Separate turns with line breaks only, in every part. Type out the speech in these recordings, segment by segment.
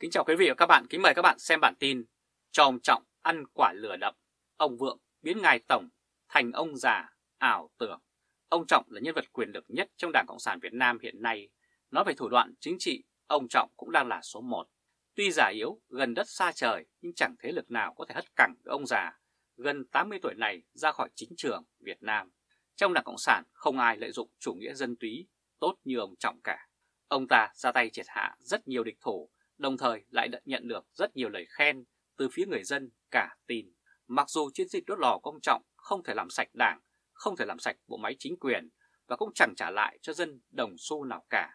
Kính chào quý vị và các bạn, kính mời các bạn xem bản tin Cho ông Trọng ăn quả lửa đậm, ông Vượng biến ngài Tổng thành ông già ảo tưởng. Ông Trọng là nhân vật quyền lực nhất trong Đảng Cộng sản Việt Nam hiện nay. Nói về thủ đoạn chính trị, ông Trọng cũng đang là số 1. Tuy già yếu, gần đất xa trời, nhưng chẳng thế lực nào có thể hất cẳng với ông già gần 80 tuổi này ra khỏi chính trường Việt Nam. Trong Đảng Cộng sản không ai lợi dụng chủ nghĩa dân túy tốt như ông Trọng cả. Ông ta ra tay triệt hạ rất nhiều địch thủ, đồng thời lại nhận được rất nhiều lời khen từ phía người dân cả tin. Mặc dù chiến dịch đốt lò công trọng không thể làm sạch đảng, không thể làm sạch bộ máy chính quyền và cũng chẳng trả lại cho dân đồng xu nào cả.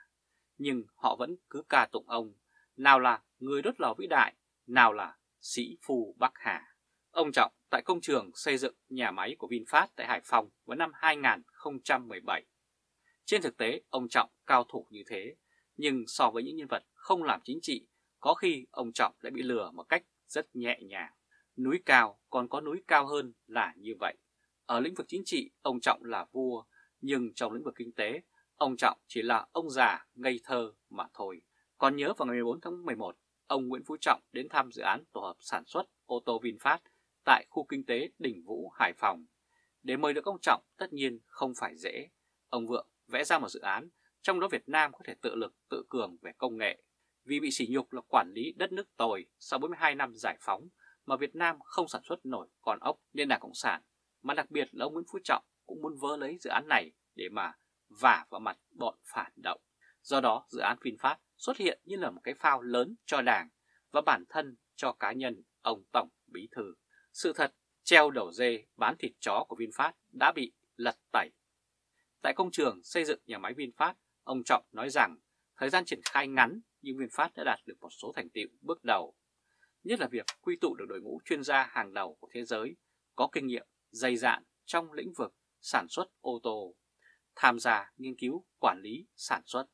Nhưng họ vẫn cứ ca tụng ông, nào là người đốt lò vĩ đại, nào là sĩ phu Bắc Hà. Ông Trọng tại công trường xây dựng nhà máy của VinFast tại Hải Phòng vào năm 2017. Trên thực tế, ông Trọng cao thủ như thế, nhưng so với những nhân vật không làm chính trị, có khi ông Trọng lại bị lừa một cách rất nhẹ nhàng. Núi cao còn có núi cao hơn là như vậy. Ở lĩnh vực chính trị, ông Trọng là vua, nhưng trong lĩnh vực kinh tế, ông Trọng chỉ là ông già ngây thơ mà thôi. Còn nhớ vào ngày 14 tháng 11, ông Nguyễn Phú Trọng đến thăm dự án tổ hợp sản xuất ô tô VinFast tại khu kinh tế Đỉnh Vũ, Hải Phòng. Để mời được ông Trọng tất nhiên không phải dễ. Ông Vượng vẽ ra một dự án, trong đó Việt Nam có thể tự lực, tự cường về công nghệ. Vì bị sỉ nhục là quản lý đất nước tồi sau 42 năm giải phóng mà Việt Nam không sản xuất nổi còn ốc nên Đảng Cộng sản, mà đặc biệt là ông Nguyễn Phú Trọng cũng muốn vơ lấy dự án này để mà vả vào mặt bọn phản động. Do đó dự án VinFast xuất hiện như là một cái phao lớn cho đảng và bản thân cho cá nhân ông Tổng Bí Thư. Sự thật, treo đầu dê bán thịt chó của VinFast đã bị lật tẩy. Tại công trường xây dựng nhà máy VinFast, ông Trọng nói rằng thời gian triển khai ngắn nhưng VinFast đã đạt được một số thành tiệu bước đầu. Nhất là việc quy tụ được đội ngũ chuyên gia hàng đầu của thế giới có kinh nghiệm dày dạn trong lĩnh vực sản xuất ô tô, tham gia nghiên cứu quản lý sản xuất.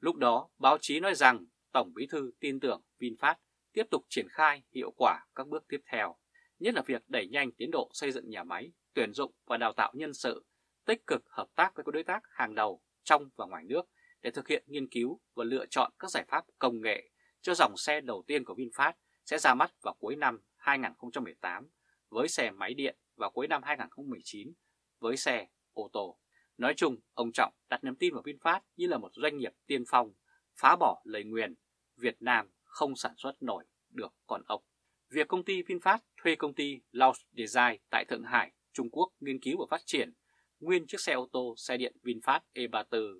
Lúc đó, báo chí nói rằng Tổng Bí Thư tin tưởng VinFast tiếp tục triển khai hiệu quả các bước tiếp theo nhất là việc đẩy nhanh tiến độ xây dựng nhà máy, tuyển dụng và đào tạo nhân sự, tích cực hợp tác với các đối tác hàng đầu trong và ngoài nước để thực hiện nghiên cứu và lựa chọn các giải pháp công nghệ cho dòng xe đầu tiên của VinFast sẽ ra mắt vào cuối năm 2018 với xe máy điện và cuối năm 2019 với xe ô tô. Nói chung, ông Trọng đặt niềm tin vào VinFast như là một doanh nghiệp tiên phong, phá bỏ lời nguyền Việt Nam không sản xuất nổi được còn ốc. Việc công ty VinFast thuê công ty Laos Design tại Thượng Hải, Trung Quốc nghiên cứu và phát triển nguyên chiếc xe ô tô xe điện VinFast E34,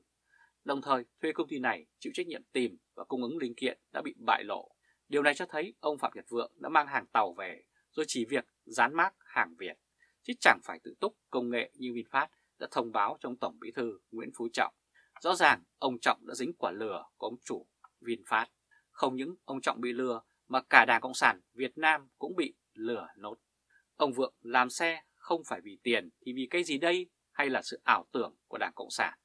đồng thời thuê công ty này chịu trách nhiệm tìm và cung ứng linh kiện đã bị bại lộ. Điều này cho thấy ông Phạm Nhật Vượng đã mang hàng tàu về rồi chỉ việc dán mác hàng Việt, chứ chẳng phải tự túc công nghệ như VinFast đã thông báo trong Tổng Bí thư Nguyễn Phú Trọng. Rõ ràng ông Trọng đã dính quả lừa của ông chủ VinFast. Không những ông Trọng bị lừa mà cả Đảng Cộng sản Việt Nam cũng bị lừa nốt. Ông Vượng làm xe không phải vì tiền thì vì cái gì đây hay là sự ảo tưởng của Đảng Cộng sản?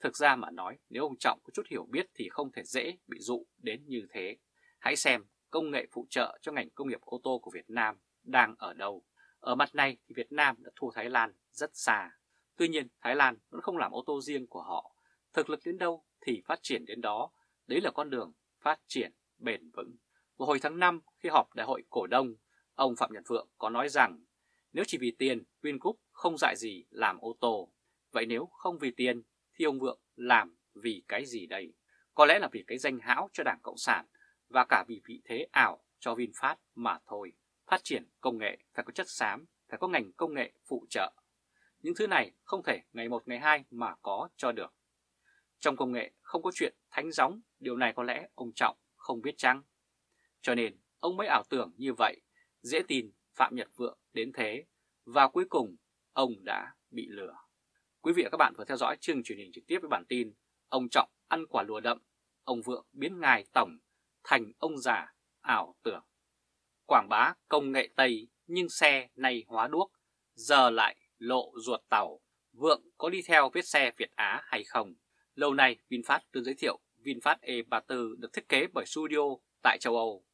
Thực ra mà nói, nếu ông Trọng có chút hiểu biết thì không thể dễ bị dụ đến như thế. Hãy xem công nghệ phụ trợ cho ngành công nghiệp ô tô của Việt Nam đang ở đâu. Ở mặt này thì Việt Nam đã thua Thái Lan rất xa. Tuy nhiên Thái Lan vẫn không làm ô tô riêng của họ. Thực lực đến đâu thì phát triển đến đó. Đấy là con đường phát triển bền vững. Vào hồi tháng 5 khi họp đại hội cổ đông, ông Phạm Nhật Vượng có nói rằng nếu chỉ vì tiền, Vingroup không dạy gì làm ô tô. Vậy nếu không vì tiền thì ông Vượng làm vì cái gì đây? Có lẽ là vì cái danh hão cho Đảng Cộng sản và cả vì vị thế ảo cho VinFast mà thôi. Phát triển công nghệ phải có chất xám, phải có ngành công nghệ phụ trợ. Những thứ này không thể ngày một ngày hai mà có cho được. Trong công nghệ không có chuyện thánh gióng, điều này có lẽ ông Trọng không biết chăng? Cho nên ông mới ảo tưởng như vậy, dễ tin Phạm Nhật Vượng đến thế, và cuối cùng ông đã bị lừa. Quý vị và các bạn vừa theo dõi chương truyền hình trực tiếp với bản tin Ông Trọng ăn quả lùa đậm, ông Vượng biến ngài tổng thành ông già ảo tưởng. Quảng bá công nghệ Tây nhưng xe này hóa đuốc, giờ lại lộ ruột tàu. Vượng có đi theo vết xe Việt Á hay không? Lâu nay VinFast luôn giới thiệu VinFast E34 được thiết kế bởi studio tại châu Âu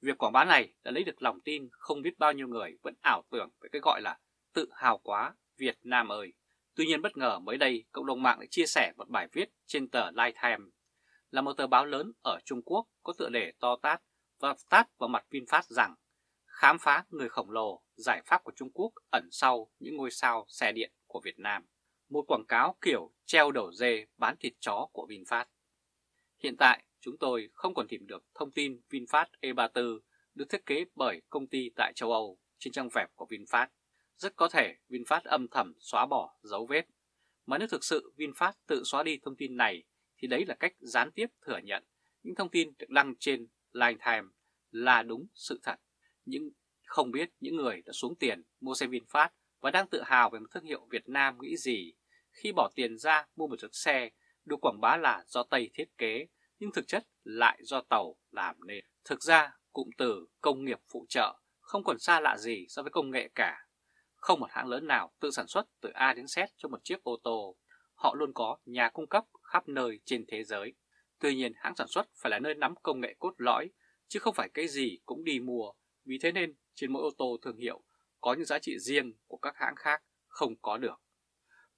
Việc quảng bá này đã lấy được lòng tin không biết bao nhiêu người vẫn ảo tưởng về cái gọi là tự hào quá Việt Nam ơi. Tuy nhiên bất ngờ mới đây cộng đồng mạng lại chia sẻ một bài viết trên tờ Lifetime là một tờ báo lớn ở Trung Quốc có tựa đề to tát và tát vào mặt VinFast rằng khám phá người khổng lồ, giải pháp của Trung Quốc ẩn sau những ngôi sao xe điện của Việt Nam. Một quảng cáo kiểu treo đầu dê bán thịt chó của VinFast. Hiện tại, chúng tôi không còn tìm được thông tin VinFast E34 được thiết kế bởi công ty tại châu Âu trên trang web của VinFast. Rất có thể VinFast âm thầm xóa bỏ dấu vết. Mà nếu thực sự VinFast tự xóa đi thông tin này thì đấy là cách gián tiếp thừa nhận những thông tin được đăng trên Line Time là đúng sự thật. Nhưng không biết những người đã xuống tiền mua xe VinFast và đang tự hào về một thương hiệu Việt Nam nghĩ gì khi bỏ tiền ra mua một chiếc xe được quảng bá là do Tây thiết kế nhưng thực chất lại do tàu làm nên. Thực ra, cụm từ công nghiệp phụ trợ không còn xa lạ gì so với công nghệ cả. Không một hãng lớn nào tự sản xuất từ A đến Z cho một chiếc ô tô. Họ luôn có nhà cung cấp khắp nơi trên thế giới. Tuy nhiên hãng sản xuất phải là nơi nắm công nghệ cốt lõi, chứ không phải cái gì cũng đi mua. Vì thế nên trên mỗi ô tô thương hiệu có những giá trị riêng của các hãng khác không có được.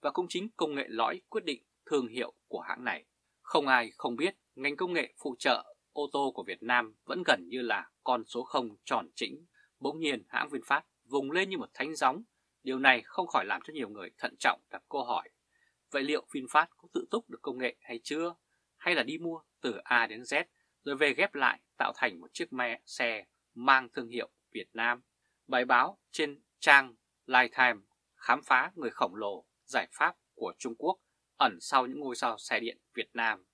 Và cũng chính công nghệ lõi quyết định thương hiệu của hãng này. Không ai không biết ngành công nghệ phụ trợ ô tô của Việt Nam vẫn gần như là con số không tròn chỉnh. Bỗng nhiên hãng VinFast vùng lên như một thánh gióng. Điều này không khỏi làm cho nhiều người thận trọng đặt câu hỏi. Vậy liệu VinFast có tự túc được công nghệ hay chưa? Hay là đi mua từ A đến Z rồi về ghép lại tạo thành một chiếc me xe mang thương hiệu Việt Nam? Bài báo trên trang Lifetime khám phá người khổng lồ giải pháp của Trung Quốc ẩn sau những ngôi sao xe điện Việt Nam.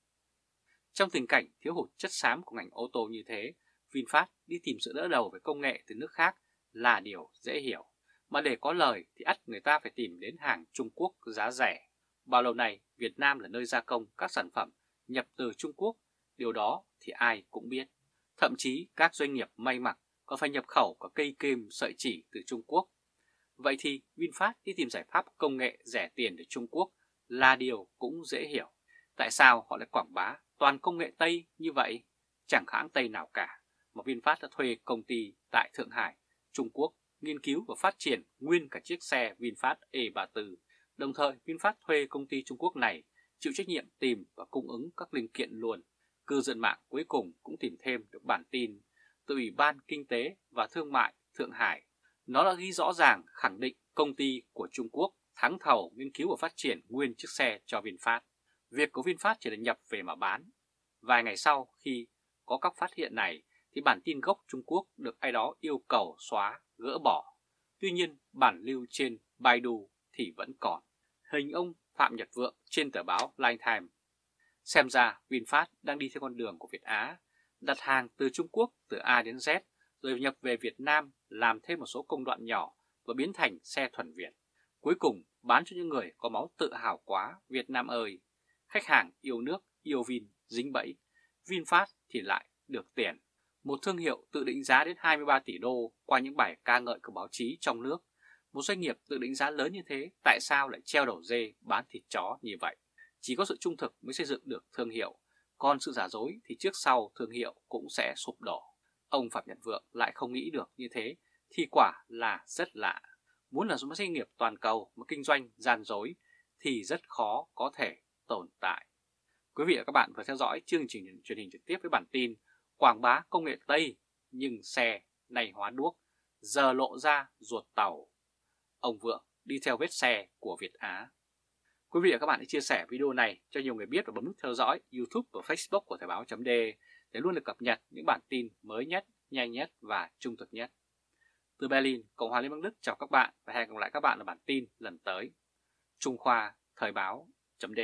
Trong tình cảnh thiếu hụt chất xám của ngành ô tô như thế, VinFast đi tìm sự đỡ đầu về công nghệ từ nước khác là điều dễ hiểu. Mà để có lời thì ắt người ta phải tìm đến hàng Trung Quốc giá rẻ. Bao lâu nay Việt Nam là nơi gia công các sản phẩm nhập từ Trung Quốc, điều đó thì ai cũng biết. Thậm chí các doanh nghiệp may mặc có phải nhập khẩu cả cây kim sợi chỉ từ Trung Quốc. Vậy thì VinFast đi tìm giải pháp công nghệ rẻ tiền từ Trung Quốc là điều cũng dễ hiểu. Tại sao họ lại quảng bá toàn công nghệ Tây như vậy? Chẳng hãng Tây nào cả, mà VinFast đã thuê công ty tại Thượng Hải, Trung Quốc nghiên cứu và phát triển nguyên cả chiếc xe VinFast E34. Đồng thời, VinFast thuê công ty Trung Quốc này chịu trách nhiệm tìm và cung ứng các linh kiện luôn. Cư dân mạng cuối cùng cũng tìm thêm được bản tin từ Ủy ban Kinh tế và Thương mại Thượng Hải. Nó đã ghi rõ ràng khẳng định công ty của Trung Quốc thắng thầu nghiên cứu và phát triển nguyên chiếc xe cho VinFast. Việc của VinFast chỉ là nhập về mà bán. Vài ngày sau khi có các phát hiện này thì bản tin gốc Trung Quốc được ai đó yêu cầu xóa, gỡ bỏ. Tuy nhiên bản lưu trên Baidu thì vẫn còn. Hình ông Phạm Nhật Vượng trên tờ báo Line Time. Xem ra VinFast đang đi theo con đường của Việt Á, đặt hàng từ Trung Quốc từ A đến Z rồi nhập về Việt Nam làm thêm một số công đoạn nhỏ và biến thành xe thuần Việt. Cuối cùng bán cho những người có máu tự hào quá Việt Nam ơi. Khách hàng yêu nước, yêu Vin, dính bẫy. VinFast thì lại được tiền. Một thương hiệu tự định giá đến 23 tỷ đô qua những bài ca ngợi của báo chí trong nước. Một doanh nghiệp tự định giá lớn như thế, tại sao lại treo đầu dê, bán thịt chó như vậy? Chỉ có sự trung thực mới xây dựng được thương hiệu. Còn sự giả dối thì trước sau thương hiệu cũng sẽ sụp đổ. Ông Phạm Nhật Vượng lại không nghĩ được như thế thì quả là rất lạ. Muốn là một doanh nghiệp toàn cầu mà kinh doanh gian dối thì rất khó có thể tồn tại. Quý vị và các bạn vừa theo dõi chương trình truyền hình trực tiếp với bản tin Quảng bá công nghệ Tây nhưng xe này hóa đuốc, giờ lộ ra ruột tàu. Ông Vượng đi theo vết xe của Việt Á. Quý vị và các bạn hãy chia sẻ video này cho nhiều người biết và bấm nút theo dõi YouTube và Facebook của Thời báo .d để luôn được cập nhật những bản tin mới nhất, nhanh nhất và trung thực nhất. Từ Berlin, Cộng hòa Liên bang Đức chào các bạn và hẹn gặp lại các bạn ở bản tin lần tới. Trung Khoa Thời báo .d